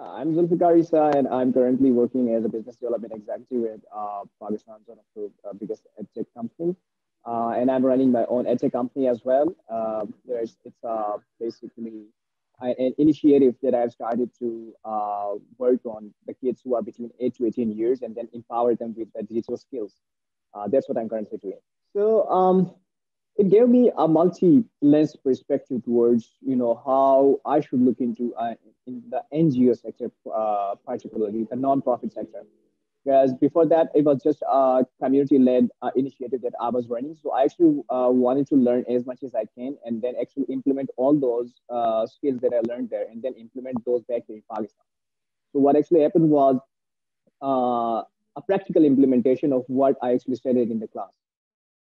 I'm Zulfiquar Essa, and I'm currently working as a business development executive at uh, Pakistan's one of the uh, biggest edtech company. Uh, and I'm running my own edtech company as well. Uh, there's, it's uh, basically an initiative that I've started to uh, work on the kids who are between 8 to 18 years and then empower them with the digital skills. Uh, that's what I'm currently doing. So um, it gave me a multi-lens perspective towards you know how I should look into uh, in the NGO sector, uh, particularly the non-profit sector. Because before that, it was just a community-led uh, initiative that I was running. So I actually uh, wanted to learn as much as I can, and then actually implement all those uh, skills that I learned there, and then implement those back in Pakistan. So what actually happened was uh, a practical implementation of what I actually studied in the class.